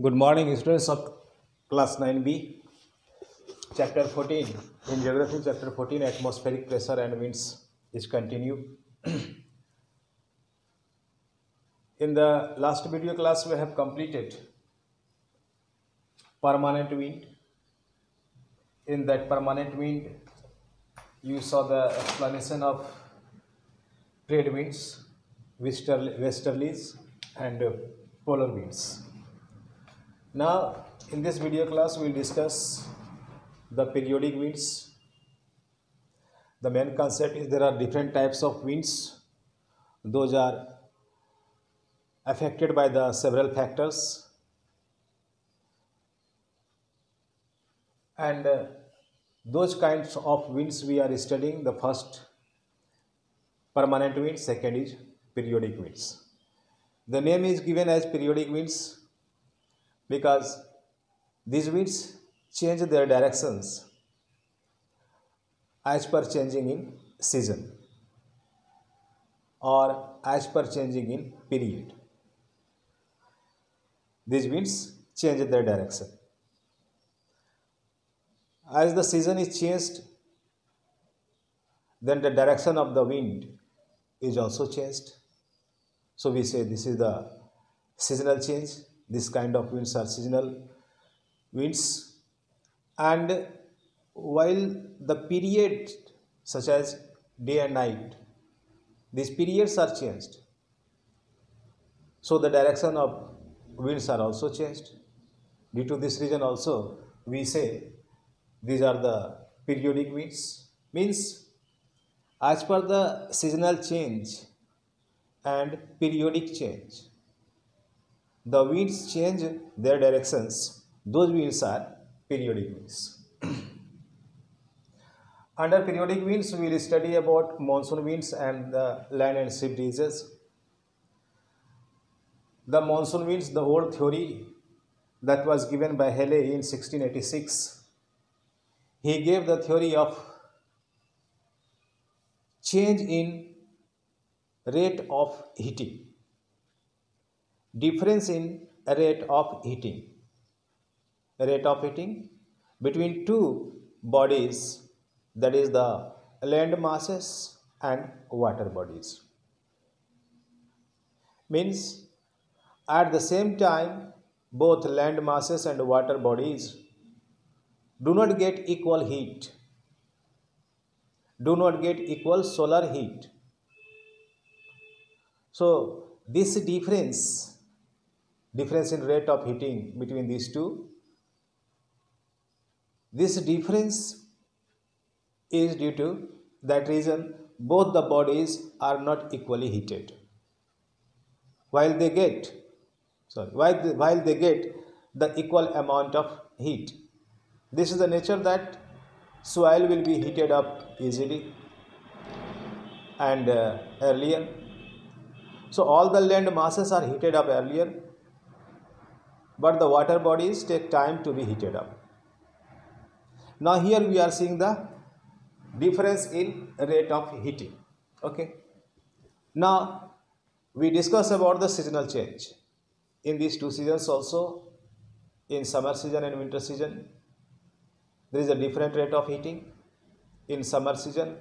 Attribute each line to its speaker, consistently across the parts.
Speaker 1: Good morning, students of class 9B, chapter 14. In geography, chapter 14, atmospheric pressure and winds is continue. In the last video class, we have completed permanent wind. In that permanent wind, you saw the explanation of trade winds, westerlies, and polar winds. Now, in this video class, we will discuss the periodic winds. The main concept is there are different types of winds. Those are affected by the several factors. And uh, those kinds of winds we are studying. The first permanent wind, second is periodic winds. The name is given as periodic winds because these winds change their directions as per changing in season or as per changing in period. These winds change their direction. As the season is changed, then the direction of the wind is also changed. So we say this is the seasonal change. This kind of winds are seasonal winds. And while the period, such as day and night, these periods are changed. So the direction of winds are also changed. Due to this reason also, we say these are the periodic winds. Means as per the seasonal change and periodic change, the winds change their directions. Those winds are periodic winds. Under periodic winds, we will study about monsoon winds and the land and sea breezes. The monsoon winds, the old theory that was given by Halley in 1686, he gave the theory of change in rate of heating difference in rate of heating. Rate of heating between two bodies that is the land masses and water bodies. Means at the same time both land masses and water bodies do not get equal heat. Do not get equal solar heat. So this difference difference in rate of heating between these two. This difference is due to that reason both the bodies are not equally heated. While they get sorry while they, while they get the equal amount of heat. This is the nature that soil will be heated up easily and uh, earlier. So all the land masses are heated up earlier but the water bodies take time to be heated up. Now here we are seeing the difference in rate of heating. Okay. Now we discuss about the seasonal change. In these two seasons also in summer season and winter season there is a different rate of heating. In summer season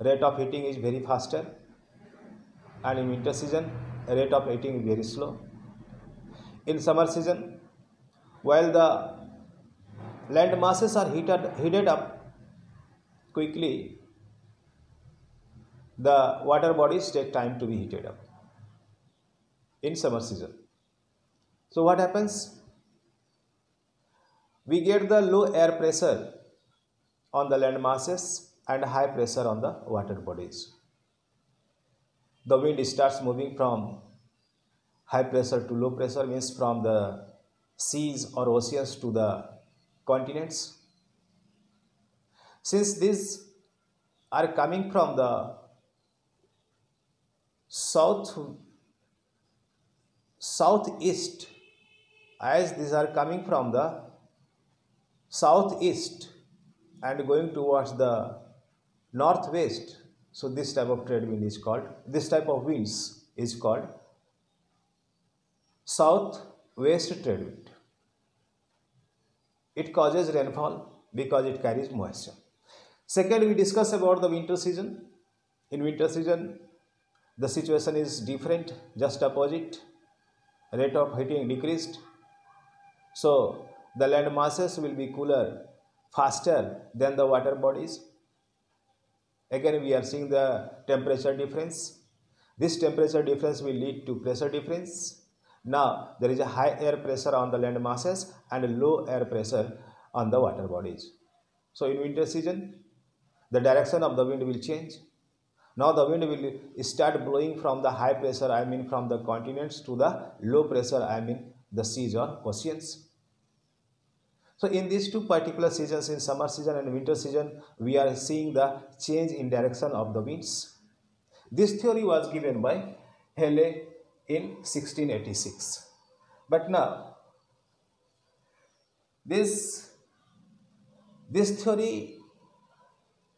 Speaker 1: rate of heating is very faster. And in winter season rate of heating is very slow in summer season while the land masses are heated heated up quickly the water bodies take time to be heated up in summer season so what happens we get the low air pressure on the land masses and high pressure on the water bodies. The wind starts moving from high pressure to low pressure means from the seas or oceans to the continents. Since these are coming from the south southeast as these are coming from the southeast and going towards the northwest so this type of trade wind is called this type of winds is called south west trade wind it causes rainfall because it carries moisture. Second, we discuss about the winter season. In winter season, the situation is different, just opposite. Rate of heating decreased. So, the land masses will be cooler faster than the water bodies. Again, we are seeing the temperature difference. This temperature difference will lead to pressure difference. Now, there is a high air pressure on the land masses and a low air pressure on the water bodies. So, in winter season, the direction of the wind will change. Now, the wind will start blowing from the high pressure, I mean from the continents, to the low pressure, I mean the seas or oceans. So in these two particular seasons, in summer season and winter season, we are seeing the change in direction of the winds. This theory was given by Halley in 1686. But now, this, this theory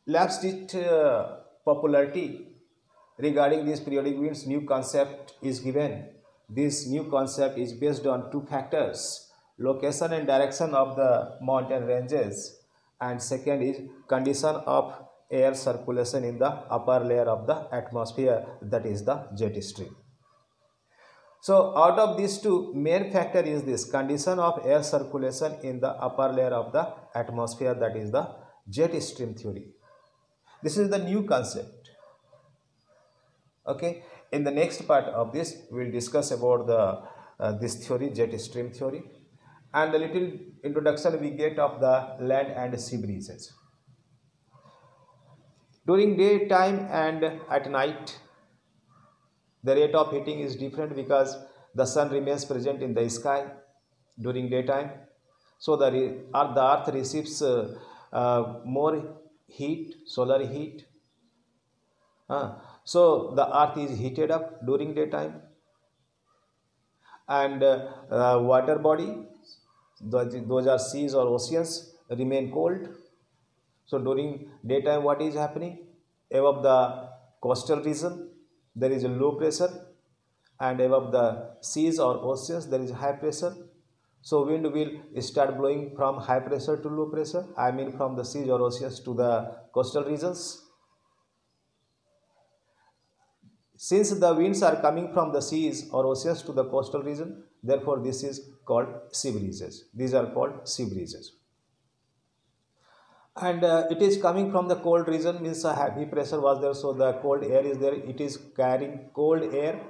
Speaker 1: lapsed its uh, popularity regarding this periodic winds. New concept is given. This new concept is based on two factors location and direction of the mountain ranges and second is condition of air circulation in the upper layer of the atmosphere that is the jet stream. So out of these two main factor is this condition of air circulation in the upper layer of the atmosphere that is the jet stream theory. This is the new concept. Okay. In the next part of this we will discuss about the uh, this theory jet stream theory and a little introduction we get of the land and sea breezes. During daytime and at night, the rate of heating is different because the sun remains present in the sky during daytime. So the, the earth receives uh, uh, more heat, solar heat. Uh, so the earth is heated up during daytime and uh, uh, water body those are seas or oceans remain cold so during daytime what is happening above the coastal region there is a low pressure and above the seas or oceans there is high pressure so wind will start blowing from high pressure to low pressure i mean from the seas or oceans to the coastal regions since the winds are coming from the seas or oceans to the coastal region Therefore, this is called sea breezes. These are called sea breezes. And uh, it is coming from the cold region means a heavy pressure was there. So, the cold air is there. It is carrying cold air.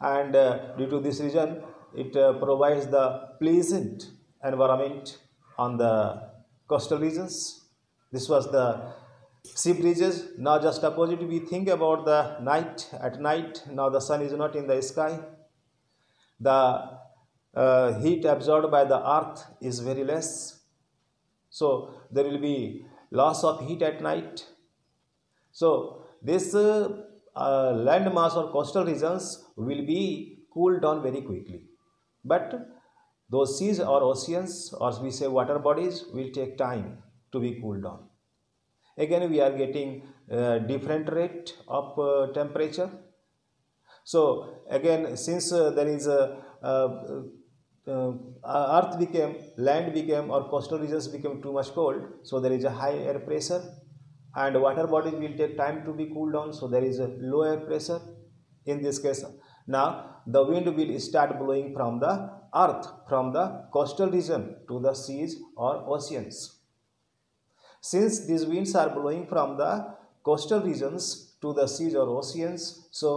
Speaker 1: And uh, due to this region, it uh, provides the pleasant environment on the coastal regions. This was the sea breezes. Now just opposite we think about the night. At night, now the sun is not in the sky the uh, heat absorbed by the earth is very less so there will be loss of heat at night. So this uh, uh, land mass or coastal regions will be cooled down very quickly. But those seas or oceans or we say water bodies will take time to be cooled down. Again we are getting uh, different rate of uh, temperature. So again, since uh, there is a uh, uh, earth became land became or coastal regions became too much cold so there is a high air pressure and water bodies will take time to be cooled down so there is a low air pressure in this case now the wind will start blowing from the earth from the coastal region to the seas or oceans since these winds are blowing from the coastal regions to the seas or oceans so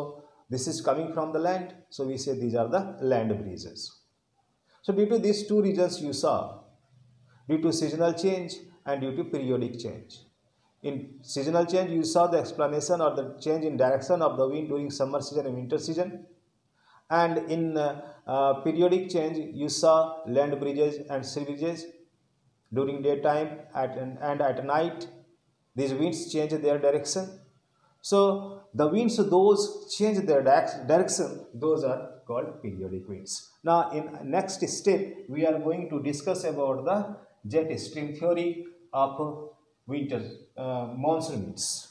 Speaker 1: this is coming from the land. So we say these are the land breezes. So due to these two regions you saw, due to seasonal change and due to periodic change. In seasonal change, you saw the explanation or the change in direction of the wind during summer season and winter season. And in uh, uh, periodic change, you saw land breezes and sea breezes during daytime at, and at night. These winds change their direction. So the winds those change their direction those are called periodic winds now in next step we are going to discuss about the jet stream theory of winter uh, monsoon winds